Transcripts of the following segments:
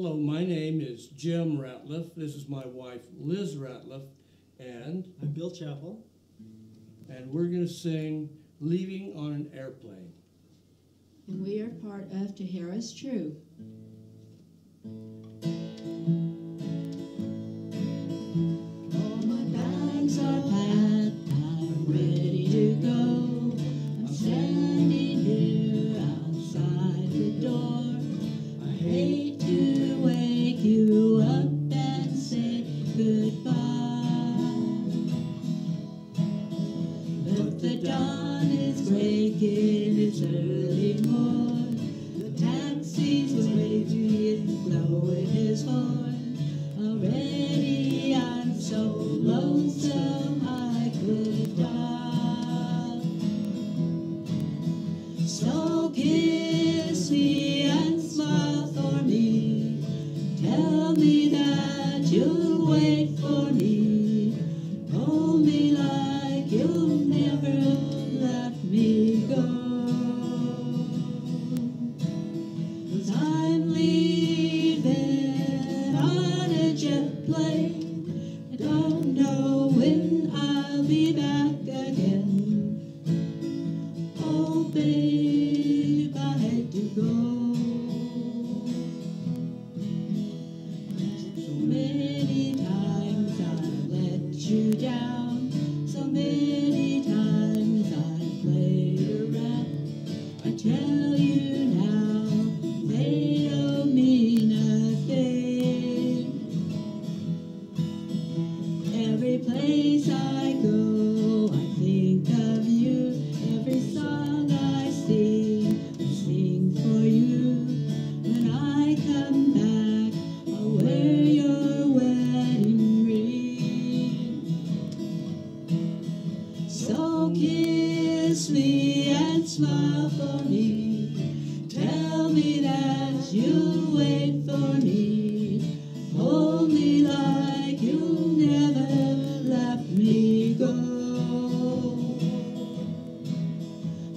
Hello, my name is Jim Ratliff. This is my wife, Liz Ratliff, and I'm Bill Chappell. and we're going to sing "Leaving on an Airplane." And we are part of Tijeras True. goodbye. But the dawn is breaking, it's early morn. The taxi's wavy and blowing his horn. Already I'm so lonesome I could die. So kiss me and smile for me. Tell me. place. So kiss me and smile for me. Tell me that you'll wait for me. Hold me like you'll never let me go.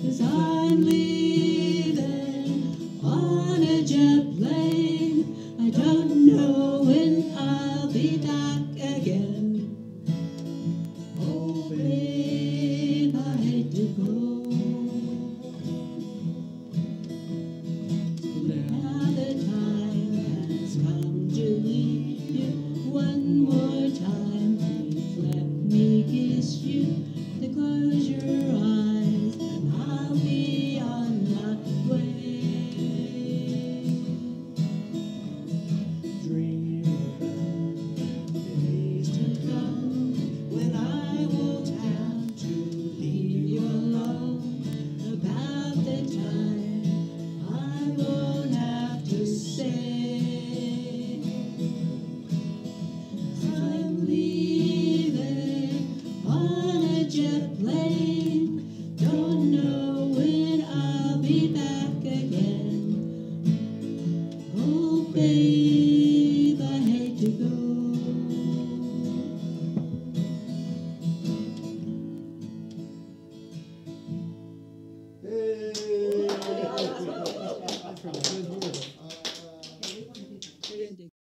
Cause I'm leaving on a jet plane. time we slept.